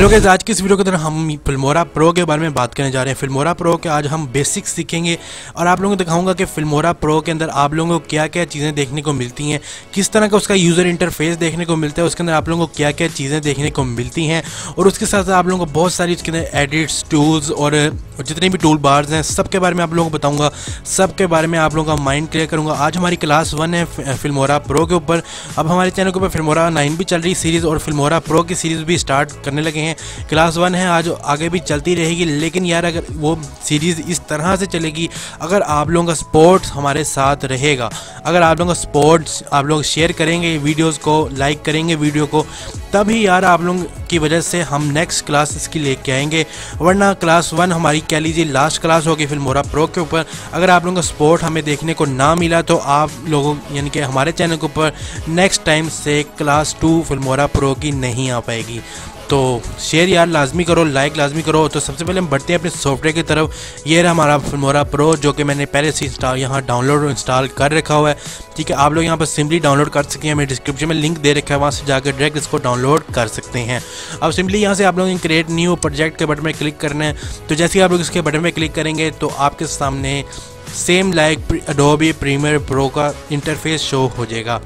Hello guys आज की इस वीडियो के अंदर हम फिल्मोरा प्रो के बारे में बात करने जा रहे हैं। फिल्मोरा प्रो के आज हम बेसिक्स सीखेंगे और आप लोगों को दिखाऊँगा कि फिल्मोरा प्रो के अंदर आप लोगों को क्या क्या चीज़ें देखने को मिलती हैं, किस तरह का उसका यूज़र इंटरफेस देखने को मिलता है, उसके अंदर आप लोगों को क्या क्या चीज़ें देखने को मिलती हैं और उसके साथ साथ आप लोगों को बहुत सारी उसके अंदर एडिट्स टूल्स और जितने भी टूल बार्स हैं सब के बारे में आप लोगों को बताऊँगा सब के बारे में आप लोगों का माइंड क्लियर करूँगा। आज हमारी क्लास वन है फिल्मोरा प्रो के ऊपर। अब हमारे चैनल के ऊपर फिल्मोरा नाइन भी चल रही सीरीज़ और फिल्मोरा प्रो की सीरीज़ भी स्टार्ट करने लगे हैं। क्लास वन है, आज आगे भी चलती रहेगी, लेकिन यार अगर वो सीरीज़ इस तरह से चलेगी, अगर आप लोगों का स्पोर्ट्स हमारे साथ रहेगा, अगर आप लोगों का स्पोर्ट्स आप लोग शेयर करेंगे वीडियोस को लाइक करेंगे वीडियो को, तभी यार आप लोग की वजह से हम नेक्स्ट क्लास इसकी लेके आएँगे। वरना क्लास वन हमारी कह लीजिए लास्ट क्लास होगी फिर मोरा प्रो के ऊपर। अगर आप लोगों का सपोर्ट हमें देखने को ना मिला तो आप लोगों, यानी कि हमारे चैनल के ऊपर नेक्स्ट टाइम से क्लास टू फिल्मोरा प्रो की नहीं आ पाएगी। तो शेयर यार लाजमी करो लाइक लाजमी करो। तो सबसे पहले हम बढ़ते हैं अपने सॉफ्टवेयर की तरफ़। ये रहा हमारा फिल्मोरा प्रो जो कि मैंने पहले से इंस्टॉल यहाँ डाउनलोड और इंस्टॉल कर रखा हुआ है। ठीक है, आप लोग यहाँ पर सिंपली डाउनलोड कर सकते हैं। डिस्क्रिप्शन में लिंक दे रखा है, वहाँ से जाकर डायरेक्ट इसको डाउनलोड कर सकते हैं। अब सिंपली यहाँ से आप लोग क्रिएट न्यू प्रोजेक्ट के बटन में क्लिक करना है। तो जैसे ही आप लोग इसके बटन में क्लिक करेंगे तो आपके सामने same like Adobe Premiere Pro का इंटरफेस शो हो जाएगा।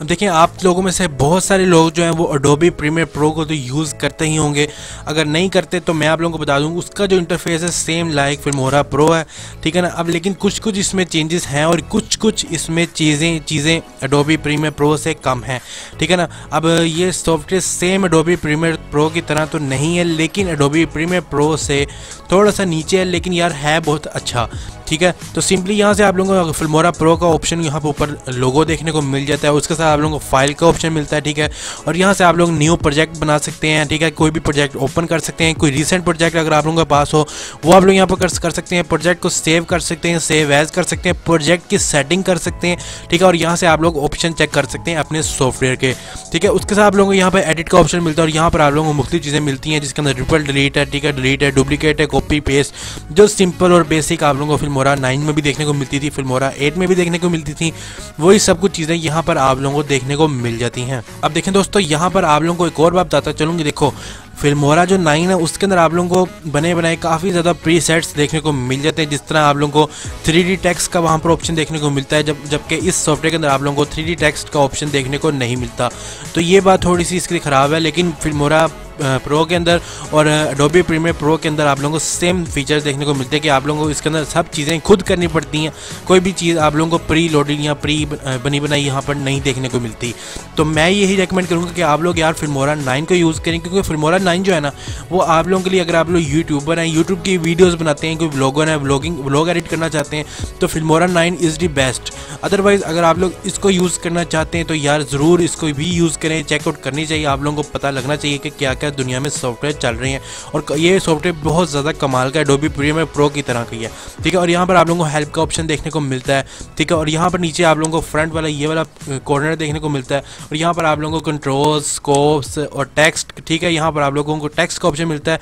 देखिए, आप लोगों में से बहुत सारे लोग जो हैं वो अडोबी प्रीमियर प्रो को तो यूज़ करते ही होंगे। अगर नहीं करते तो मैं आप लोगों को बता दूँ, उसका जो इंटरफेस है सेम लाइक फिल्मोरा प्रो है, ठीक है ना? अब लेकिन कुछ कुछ इसमें चेंजेस हैं और कुछ कुछ इसमें चीज़ें चीज़ें अडोबी प्रीमियर प्रो से कम हैं, ठीक है ना? अब ये software same Adobe Premiere Pro की तरह तो नहीं है, लेकिन अडोबी प्रीमियर प्रो से थोड़ा सा नीचे है, लेकिन यार है बहुत अच्छा। ठीक है? तो सिंपली यहाँ से आप लोगों को फिल्मोरा प्रो का ऑप्शन यहाँ पर ऊपर लोगो देखने को मिल जाता है। उसके साथ आप लोगों को फ़ाइल का ऑप्शन मिलता है ठीक है? और यहाँ से आप लोग न्यू प्रोजेक्ट बना सकते हैं ठीक है? कोई भी प्रोजेक्ट ओपन कर सकते हैं कोई रिसेंट प्रोजेक्ट अगर आप लोगों के पास हो वो आप लोग यहाँ पर कर, सकते हैं। प्रोजेक्ट को सेव कर सकते हैं सेव एज कर सकते हैं प्रोजेक्ट की सेटिंग कर सकते हैं ठीक है? और यहाँ से आप लोग ऑप्शन चेक कर सकते हैं अपने सॉफ्टवेयर के ठीक है? उसके साथ आप लोगों को यहाँ पर एडिट का ऑप्शन मिलता है और यहाँ पर आप लोगों को मुख्तु चीज़ें मिलती हैं जिसके अंदर रिपल डिलीट है ठीक है? डिलीट है डुप्लीकेट है कॉपी पेस्ट जो सिंपल और बेसिक आप लोगों को फिर मोरा नाइन में भी देखने को मिलती थी फिल्मोरा एट में भी देखने को मिलती थी। वही सब कुछ चीज़ें यहाँ पर आप लोगों को देखने को मिल जाती हैं। अब देखें दोस्तों, यहाँ पर आप लोगों को एक और बात बताता चलूँगी, देखो फिल्मोरा जो नाइन है, उसके अंदर आप लोगों को बने बनाए काफ़ी ज़्यादा प्री सेट्स देखने को मिल जाते हैं, जिस तरह आप लोगों को थ्री डी टेक्स्ट का वहाँ पर ऑप्शन देखने को मिलता है, जब, जबकि इस सॉफ्टवेयर के अंदर आप लोगों को थ्री डी टेक्स्ट का ऑप्शन देखने को नहीं मिलता। तो ये बात थोड़ी सी इसकी ख़राब है, लेकिन फिल्मोरा प्रो के अंदर और डोबी प्रीमियर प्रो के अंदर आप लोगों को सेम फीचर्स देखने को मिलते हैं कि आप लोगों को इसके अंदर सब चीज़ें खुद करनी पड़ती हैं। कोई भी चीज़ आप लोगों को प्री लोडेड या प्री बनी बनाई यहाँ पर नहीं देखने को मिलती। तो मैं यही रिकमेंड करूँगा कि आप लोग यार फिल्मोरा नाइन को यूज़ करें, क्योंकि फिल्मोरा नाइन जो है ना, वो आप लोगों के लिए अगर आप लोग यूट्यूबर हैं यूट्यूब की वीडियोज़ बनाते हैं, कोई ब्लॉगर है ब्लॉगिंग ब्लॉग एडिट करना चाहते हैं तो Filmora nine is the best otherwise अगर आप लोग इसको यूज़ करना चाहते हैं तो यार ज़रूर इसको भी यूज़ करें चेकआउट करनी चाहिए, आप लोगों को पता लगना चाहिए कि क्या क्या दुनिया में सॉफ्टवेयर चल रही हैं और ये सॉफ्टवेयर बहुत ज़्यादा कमाल का डोबी प्रीमियर प्रो की तरह की है। ठीक है, और यहाँ पर आप लोगों को हेल्प का ऑप्शन देखने को मिलता है। ठीक है, और यहाँ पर नीचे आप लोगों को फ्रंट वाला ये वाला कॉर्नर देखने को मिलता है। और यहाँ पर आप लोगों को कंट्रोल्स स्कोप्स और टेक्स्ट ठीक है, यहाँ पर आप लोगों को टेक्स्ट का ऑप्शन मिलता है।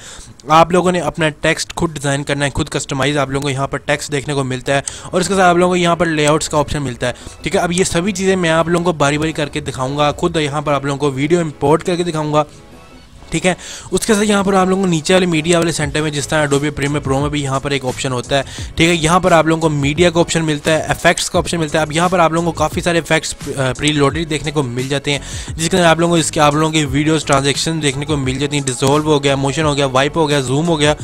आप लोगों ने अपना टेक्स्ट खुद डिज़ाइन करना है, खुद कस्टमाइज आप लोगों को यहाँ पर टेक्स्ट देखने को मिलता है। और इसके साथ आप लोगों को यहाँ पर लेआउट्स का ऑप्शन मिलता है। ठीक है, अब ये सभी चीज़ें मैं आप लोगों को बारी बारी करके दिखाऊँगा, खुद यहाँ पर आप लोगों को वीडियो इंपोर्ट करके दिखाऊँगा। ठीक है? उसके साथ यहाँ पर आप लोगों को नीचे वाले मीडिया वाले सेंटर में जिस तरह डोबी प्रीमियर प्रो में भी यहाँ पर एक ऑप्शन होता है, ठीक है? यहाँ पर आप लोगों को मीडिया का ऑप्शन मिलता है इफेक्ट्स का ऑप्शन मिलता है। अब यहाँ पर आप लोगों को काफ़ी सारे इफेक्ट्स प्री लोडेड देखने को मिल जाते हैं, जिसके अंदर आप लोगों को इसके, आप लोगों की वीडियोज़ ट्रांजेक्शन देखने को मिल जाती हैं। डिजोल्व हो गया मोशन हो गया वाइप हो गया जूम हो गया।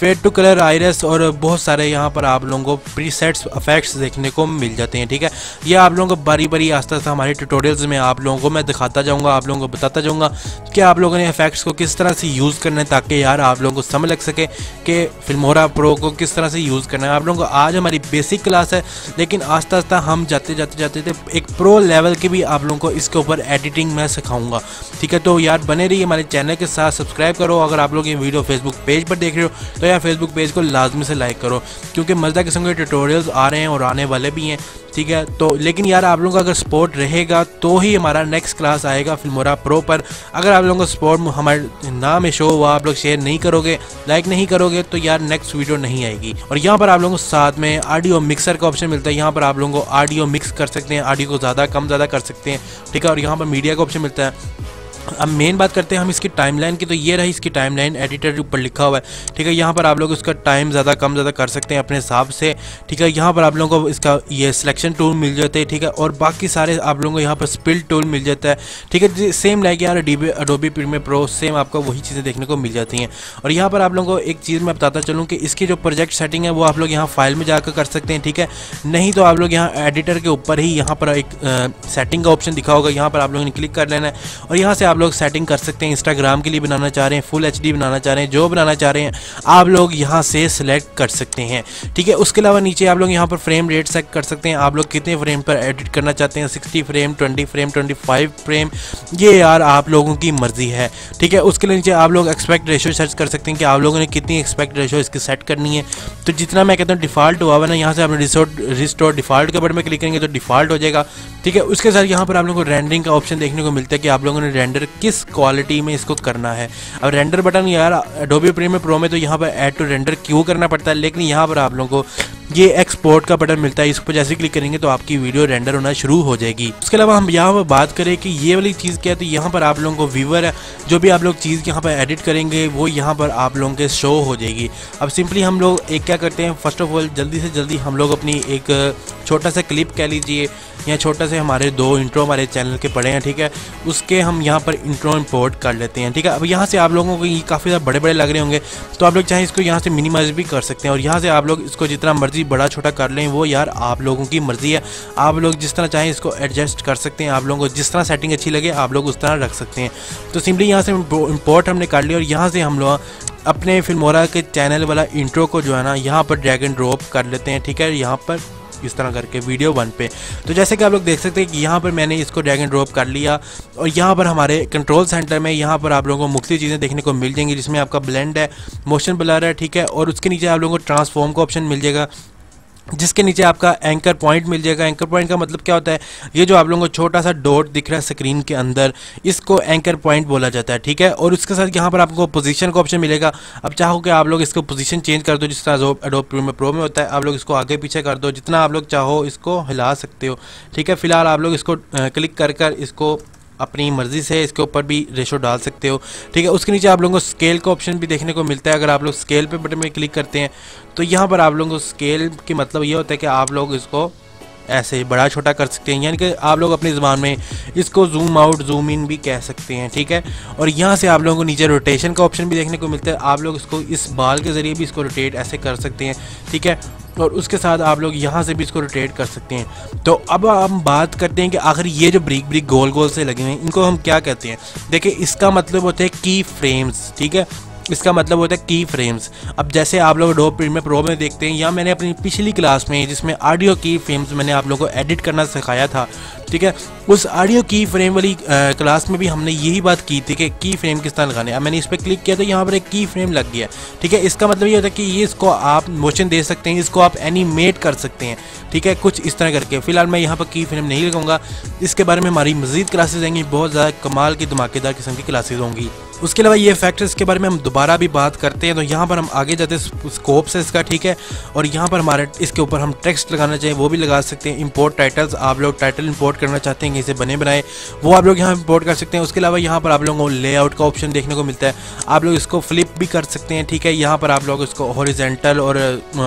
फेड टू कलर आयरस और बहुत सारे यहाँ पर आप लोगों को प्री सेट्स अफेक्ट्स देखने को मिल जाते हैं, ठीक है? ये आप लोगों को बारी बारी आस्ता आस्ते हमारे ट्यूटोरियल्स में आप लोगों को मैं दिखाता जाऊँगा, आप लोगों को बताता जाऊँगा कि आप लोगों ने इफेक्ट्स को किस तरह से यूज़ करना है ताकि यार आप लोगों को समझ लग सके कि फिल्मोरा प्रो को किस तरह से यूज़ करना है। आप लोगों को आज हमारी बेसिक क्लास है, लेकिन आस्ता आस्ता हम जाते जाते जाते थे, एक प्रो लेवल की भी आप लोगों को इसके ऊपर एडिटिंग मैं सिखाऊँगा, ठीक है? तो यार बने रहिए हमारे चैनल के साथ सब्सक्राइब करो। अगर आप लोग ये वीडियो फेसबुक पेज पर देख रहे हो तो यार फेसबुक पेज को लाजमी से लाइक करो, क्योंकि मज़दा किस्म के ट्यूटोरियल्स आ रहे हैं और आने वाले भी हैं, ठीक है? तो लेकिन यार, आप लोगों का अगर सपोर्ट रहेगा तो ही हमारा नेक्स्ट क्लास आएगा फिल्मोरा प्रो पर। अगर आप लोगों का सपोर्ट हमारे नाम में शो हुआ, आप लोग शेयर नहीं करोगे लाइक नहीं करोगे तो यार नेक्स्ट वीडियो नहीं आएगी। और यहाँ पर आप लोगों को साथ में ऑडियो मिक्सर का ऑप्शन मिलता है। यहाँ पर आप लोगों को ऑडियो मिक्स कर सकते हैं ऑडियो को ज़्यादा, कम ज़्यादा कर सकते हैं, ठीक है? और यहाँ पर मीडिया का ऑप्शन मिलता है। अब मेन बात करते हैं हम इसकी टाइमलाइन की तो ये रही इसकी टाइमलाइन एडिटर के ऊपर लिखा हुआ है, ठीक है? यहाँ पर आप लोग इसका टाइम ज़्यादा कम ज़्यादा कर सकते हैं अपने हिसाब से, ठीक है? यहाँ पर आप लोगों को इसका ये सिलेक्शन टूल मिल जाते हैं, ठीक है? और बाकी सारे आप लोगों को यहाँ पर स्पिल टूल मिल जाता है, ठीक है? सेम लाइक यार अडोबी प्रीमियर प्रो सेम आपको वही चीज़ें देखने को मिल जाती हैं। और यहाँ पर आप लोगों को एक चीज़ मैं बताता चलूँ कि इसकी जो प्रोजेक्ट सेटिंग है, वो आप लोग यहाँ फ़ाइल में जाकर कर सकते हैं, ठीक है? नहीं तो आप लोग यहाँ एडिटर के ऊपर ही यहाँ पर एक सेटिंग का ऑप्शन दिखा होगा, यहाँ पर आप लोगों ने क्लिक कर लेना है। और यहाँ से आप लोग सेटिंग कर सकते हैं इंस्टाग्राम के लिए बनाना चाह रहे हैं फुल एचडी बनाना चाह रहे हैं, जो बनाना चाह रहे हैं, आप लोग यहाँ से सिलेक्ट कर सकते हैं। ठीक है, उसके अलावा नीचे आप लोग यहाँ पर फ्रेम रेट सेट कर सकते हैं। आप लोग कितने फ्रेम पर एडिट करना चाहते हैं? Sixty frame twenty frame twenty frame ये यार आप लोगों की मर्ज़ी है। ठीक है, उसके नीचे आप लोग एक्सपेक्ट रेशो सर्च कर सकते हैं कि आप लोगों ने कितनी एक्सपेक्ट रेशो इसकी सेट करनी है। तो जितना मैं कहता हूँ डिफ़ॉल्ट हुआ ना, यहाँ से आप रिस्टोर डिफ़ॉल्ट के बटन में क्लिक करेंगे तो डिफ़ॉल्ट हो जाएगा। ठीक है, उसके साथ यहाँ पर आप लोगों को रेंडरिंग का ऑप्शन देखने को मिलता है कि आप लोगों ने रेंडर किस क्वालिटी में इसको करना है। अब रेंडर बटन यार डोबी प्रीमियर प्रो में तो यहाँ पर ऐड टू रेंडर क्यों करना पड़ता है? लेकिन यहाँ पर आप लोगों को ये एक्सपोर्ट का बटन मिलता है, इस पर जैसे क्लिक करेंगे तो आपकी वीडियो रेंडर होना शुरू हो जाएगी। उसके अलावा हम यहाँ पर बात करें कि ये वाली चीज़ क्या है तो यहाँ पर आप लोगों को व्यूवर है, जो भी आप लोग चीज़ यहाँ पर एडिट करेंगे, वो यहाँ पर आप लोगों के शो हो जाएगी। अब सिंपली हम लोग एक क्या करते हैं फ़र्स्ट ऑफ़ ऑल जल्दी से जल्दी हम लोग अपनी एक छोटा सा क्लिप कह लीजिए, या छोटा से हमारे दो इंट्रो हमारे चैनल के पड़े हैं, ठीक है? उसके हम यहाँ पर इंट्रो इम्पोर्ट कर लेते हैं, ठीक है? अब यहाँ से आप लोगों को ये काफ़ी ज़्यादा बड़े बड़े लग रहे होंगे तो आप लोग चाहें इसको यहाँ से मिनिमाइज भी कर सकते हैं, और यहाँ से आप लोग इसको जितना मर्ज़ी बड़ा छोटा कर लें, वो यार आप लोगों की मर्ज़ी है। आप लोग जिस तरह चाहें इसको एडजस्ट कर सकते हैं। आप लोगों को जिस तरह सेटिंग अच्छी लगे, आप लोग उस तरह रख सकते हैं। तो सिंपली यहाँ से इम्पोर्ट हमने कर लिया और यहाँ से हम लोग अपने फिल्मोरा के चैनल वाला इंट्रो को जो है ना, यहाँ पर ड्रैगन ड्रॉप कर लेते हैं, ठीक है? यहाँ पर इस तरह करके वीडियो वन पे। तो जैसे कि आप लोग देख सकते हैं कि यहाँ पर मैंने इसको ड्रैगन ड्रॉप कर लिया और यहाँ पर हमारे कंट्रोल सेंटर में यहाँ पर आप लोगों को मुख्तु चीज़ें देखने को मिल जाएँगी, जिसमें आपका ब्लेंड है मोशन ब्लर है, ठीक है? और उसके नीचे आप लोगों को ट्रांसफॉर्म का ऑप्शन मिल जाएगा। जिसके नीचे आपका एंकर पॉइंट मिल जाएगा। एंकर पॉइंट का मतलब क्या होता है? ये जो आप लोगों को छोटा सा डॉट दिख रहा है स्क्रीन के अंदर, इसको एंकर पॉइंट बोला जाता है, ठीक है? और उसके साथ यहाँ पर आपको पोजीशन का ऑप्शन मिलेगा। अब चाहो कि आप लोग इसको पोजीशन चेंज कर दो, जिस तरह एडोप में प्रो में होता है, आप लोग इसको आगे पीछे कर दो। जितना आप लोग चाहो इसको हिला सकते हो, ठीक है? फ़िलहाल आप लोग इसको क्लिक कर कर इसको अपनी मर्ज़ी से इसके ऊपर भी रेशो डाल सकते हो। ठीक है, उसके नीचे आप लोगों को स्केल का ऑप्शन भी देखने को मिलता है। अगर आप लोग स्केल पे बटन में क्लिक करते हैं तो यहाँ पर आप लोगों को स्केल की मतलब ये होता है कि आप लोग इसको ऐसे बड़ा छोटा कर सकते हैं। यानी कि आप लोग अपनी ज़बान में इसको जूम आउट जूम इन भी कह सकते हैं। ठीक है? और यहाँ से आप लोगों को नीचे रोटेशन का ऑप्शन भी देखने को मिलता है। आप लोग इसको इस बाल के ज़रिए भी इसको रोटेट ऐसे कर सकते हैं। ठीक है? और उसके साथ आप लोग यहाँ से भी इसको रोटेट कर सकते हैं। तो अब हम बात करते हैं कि आखिर ये जो ब्रिक ब्रिक गोल गोल से लगे हुए हैं, इनको हम क्या कहते हैं? देखिए, इसका मतलब होता है की फ्रेम्स ठीक है? इसका मतलब होता है की फ्रेम्स अब जैसे आप लोग डो प्रीमियर प्रो में देखते हैं, या मैंने अपनी पिछली क्लास में जिसमें ऑडियो की फ्रेम्स मैंने आप लोगों को एडिट करना सिखाया था, ठीक है? उस ऑडियो की फ्रेम वाली क्लास में भी हमने यही बात की थी कि की फ्रेम किस तरह लगाने अब मैंने इस पर क्लिक किया तो यहाँ पर एक की फ्रेम लग गया, ठीक है? इसका मतलब ये होता है कि ये इसको आप मोशन दे सकते हैं, इसको आप एनिमेट कर सकते हैं, ठीक है? कुछ इस तरह करके। फ़िलहाल मैं यहाँ पर की फ्रेम नहीं लगाऊँगा। इसके बारे में हमारी मजीद क्लासेज आएँगी, बहुत ज़्यादा कमाल की, धमाकेदार किस्म की क्लासेज होंगी। उसके अलावा ये फैक्टर्स के बारे में हम दोबारा भी बात करते हैं तो यहाँ पर हम आगे जाते स्कोप से इसका, ठीक है? और यहाँ पर हमारे, इसके ऊपर हम टेक्स्ट लगाना चाहिए वो भी लगा सकते हैं इंपोर्ट टाइटल्स आप लोग टाइटल इंपोर्ट करना चाहते हैं, इसे बने बनाए, वो आप लोग यहाँ इंपोर्ट कर सकते हैं। उसके अलावा यहाँ पर आप लोगों को लेआउट का ऑप्शन देखने को मिलता है, आप लोग इसको फ्लिप भी कर सकते हैं, ठीक है? यहाँ पर आप लोग इसको हॉरिजेंटल और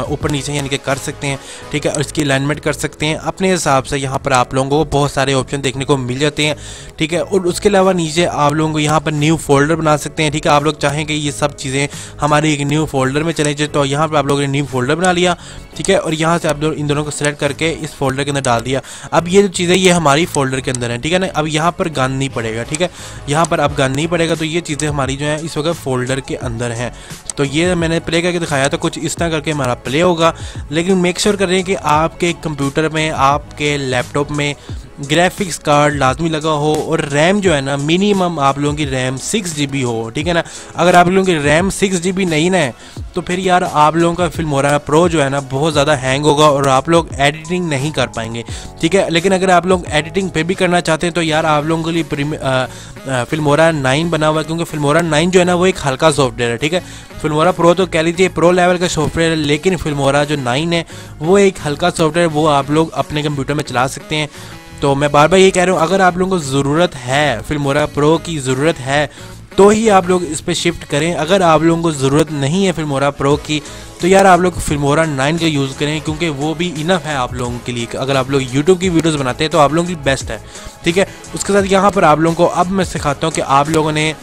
ऊपर नीचे, यानी कि कर सकते हैं, ठीक है? और इसकी अलाइनमेंट कर सकते हैं, अपने हिसाब से यहाँ पर आप लोगों को बहुत सारे ऑप्शन देखने को मिल जाते हैं, ठीक है? और उसके अलावा नीचे आप लोगों को यहाँ पर न्यू फोल्डर बना सकते हैं, ठीक है? आप लोग चाहें कि ये सब चीज़ें हमारे एक न्यू फोल्डर में चले जाए तो यहाँ पर आप लोगों ने न्यू फोल्डर बना लिया, ठीक है? और यहाँ से आप लोग इन दोनों को सिलेक्ट करके इस फोल्डर के अंदर डाल दिया। अब ये जो चीज़ें, ये हमारी फोल्डर के अंदर है, ठीक है ना? अब यहाँ पर गन नहीं पड़ेगा, ठीक है? यहाँ पर अब गन नहीं पड़ेगा तो ये चीज़ें हमारी जो है, इस वक्त फोल्डर के अंदर हैं। तो ये मैंने प्ले करके दिखाया तो कुछ इस तरह करके हमारा प्ले होगा। लेकिन मेक श्योर करें कि आपके कंप्यूटर में, आपके लैपटॉप में ग्राफिक्स कार्ड लाजमी लगा हो और रैम जो है ना मिनिमम आप लोगों की रैम सिक्स जी हो, ठीक है ना? अगर आप लोगों की रैम सिक्स जी नहीं ना है तो फिर यार आप लोगों का फ़िल्म प्रो जो है ना, बहुत ज़्यादा हैंग होगा और आप लोग एडिटिंग नहीं कर पाएँगे, ठीक है? लेकिन अगर आप लोग एडिटिंग पे भी करना चाहते हैं तो यार आप लोगों के लिए फिल्मोरा नाइन बना हुआ है, क्योंकि फिल्मोरा नाइन जो है ना, वो एक हल्का सॉफ्टवेयर है, ठीक है? फिल्मोरा प्रो तो कह लीजिए प्रो लेवल का सॉफ्टवेयर है, लेकिन फिल्मोरा जो नाइन है, वो एक हल्का सॉफ्टवेयर वो आप लोग अपने कंप्यूटर में चला सकते हैं। तो मैं बार बार ये कह रहा हूँ, अगर आप लोगों को ज़रूरत है फिल्मोरा प्रो की ज़रूरत है तो ही आप लोग इस पर शिफ्ट करें। अगर आप लोगों को ज़रूरत नहीं है फिल्मोरा प्रो की तो यार आप लोग फिल्मोरा नाइन का यूज़ करें, क्योंकि वो भी इनफ है आप लोगों के लिए। अगर आप लोग यूट्यूब की वीडियोस बनाते हैं तो आप लोगों की बेस्ट है, ठीक है? उसके साथ यहाँ पर आप लोगों को अब मैं सिखाता हूँ कि आप लोगों ने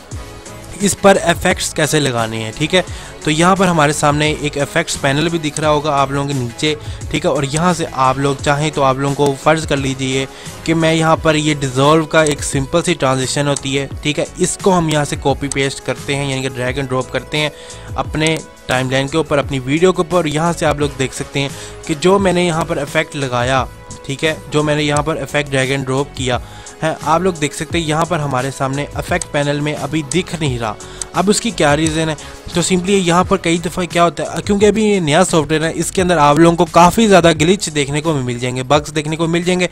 इस पर इफ़ेक्ट्स कैसे लगाने हैं, ठीक है? तो यहाँ पर हमारे सामने एक इफ़ेक्ट्स पैनल भी दिख रहा होगा आप लोगों के नीचे, ठीक है? और यहाँ से आप लोग चाहें तो आप लोगों को फ़र्ज़ कर लीजिए कि मैं यहाँ पर ये डिज़ोल्व का एक सिंपल सी ट्रांजिशन होती है, ठीक है? इसको हम यहाँ से कॉपी पेस्ट करते हैं, यानी कि ड्रैग एंड ड्रॉप करते हैं अपने टाइमलाइन के ऊपर, अपनी वीडियो के ऊपर। यहाँ से आप लोग देख सकते हैं कि जो मैंने यहाँ पर इफ़ेक्ट लगाया, ठीक है? जो मैंने यहाँ पर इफ़ेक्ट ड्रैग एंड ड्रॉप किया, है, आप लोग देख सकते हैं यहाँ पर हमारे सामने इफ़ेक्ट पैनल में अभी दिख नहीं रहा। अब उसकी क्या रीज़न है? तो सिंपली यहाँ पर कई दफ़ा क्या होता है, क्योंकि अभी ये नया सॉफ्टवेयर है, इसके अंदर आप लोगों को काफ़ी ज़्यादा ग्लिच देखने को मिल जाएँगे बग्स देखने को मिल जाएँगे।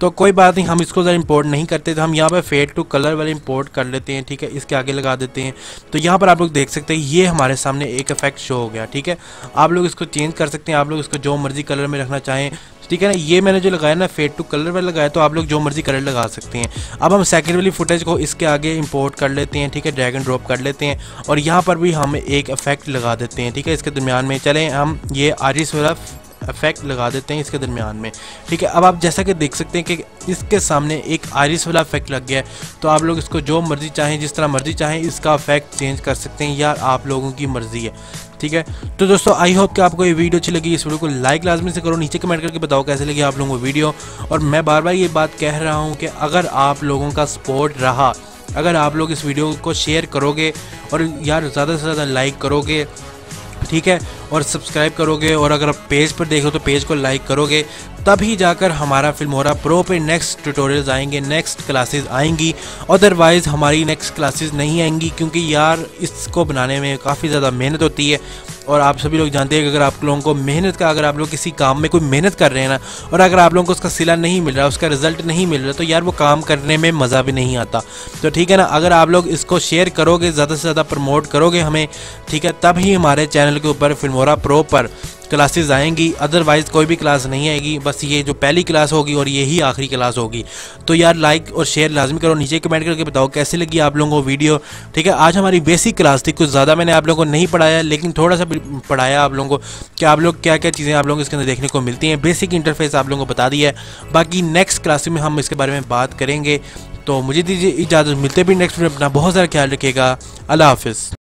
तो कोई बात नहीं, हम इसको ज़रा इंपोर्ट नहीं करते तो हम यहाँ पर फेड टू कलर वाले इंपोर्ट कर लेते हैं, ठीक है? इसके आगे लगा देते हैं। तो यहाँ पर आप लोग देख सकते हैं, ये हमारे सामने एक इफ़ेक्ट शो हो गया, ठीक है? आप लोग इसको चेंज कर सकते हैं, आप लोग इसको जो मर्ज़ी कलर में रखना चाहें ठीक है ना? ये मैंने जो लगाया ना फेड टू कलर में लगाया तो आप लोग जो मर्ज़ी कलर लगा सकते हैं। अब हम सेकेंड वाली फुटेज को इसके आगे इंपोर्ट कर लेते हैं, ठीक है? ड्रैग एंड ड्रॉप कर लेते हैं और यहाँ पर भी हम एक इफ़ेक्ट लगा देते हैं, ठीक है? इसके दरमियान में चलें, हम ये आरिस वाला इफ़ेक्ट लगा देते हैं इसके दरमियान में, ठीक है? अब आप जैसा कि देख सकते हैं कि इसके सामने एक आरिस वाला इफ़ेक्ट लग गया है। तो आप लोग इसको जो मर्ज़ी चाहें, जिस तरह मर्ज़ी चाहें, इसका इफ़ेक्ट चेंज कर सकते हैं यार आप लोगों की मर्ज़ी है। ठीक है? तो दोस्तों आई होप कि आपको ये वीडियो अच्छी लगी। इस वीडियो को लाइक लाजमी से करो। नीचे कमेंट करके बताओ कैसे लगी आप लोगों को वीडियो और मैं बार बार ये बात कह रहा हूँ कि अगर आप लोगों का सपोर्ट रहा, अगर आप लोग इस वीडियो को शेयर करोगे और यार, ज़्यादा से ज़्यादा लाइक करोगे ठीक है? और सब्सक्राइब करोगे और अगर आप पेज पर देखो तो पेज को लाइक करोगे, तभी जाकर हमारा फ़िल्म हो रहा प्रो पे नेक्स्ट ट्यूटोरियल्स आएँगे नेक्स्ट क्लासेस आएँगी। अदरवाइज़ हमारी नेक्स्ट क्लासेस नहीं आएँगी क्योंकि यार इसको बनाने में काफ़ी ज़्यादा मेहनत होती है। और आप सभी लोग जानते हैं कि अगर आप लोगों को मेहनत का, अगर आप लोग किसी काम में कोई मेहनत कर रहे हैं ना, और अगर आप लोगों को उसका सिला नहीं मिल रहा, उसका रिज़ल्ट नहीं मिल रहा तो यार वो काम करने में मज़ा भी नहीं आता। तो ठीक है ना, अगर आप लोग इसको शेयर करोगे, ज़्यादा से ज़्यादा प्रमोट करोगे हमें, ठीक है तब ही हमारे चैनल के ऊपर फिल्मोरा प्रो पर क्लासेस आएँगी अदरवाइज़ कोई भी क्लास नहीं आएगी, बस ये जो पहली क्लास होगी और यही आखिरी क्लास होगी। तो यार लाइक और शेयर लाजमी करो, नीचे कमेंट करके बताओ कैसे लगी आप लोगों को वीडियो ठीक है, आज हमारी बेसिक क्लास थी, कुछ ज़्यादा मैंने आप लोगों को नहीं पढ़ाया, लेकिन थोड़ा सा पढ़ाया आप लोगों को कि आप लोग क्या क्या चीज़ें आप लोगों को इसके अंदर देखने को मिलती हैं। बेसिक इंटरफेस आप लोगों को बता दिया है। बाकी नेक्स्ट क्लास में हम इसके बारे में बात करेंगे। तो मुझे दीजिए इजाज़त, मिलते भी नेक्स्ट में। अपना बहुत सारा ख्याल रखिएगा। अल्लाह हाफिज़।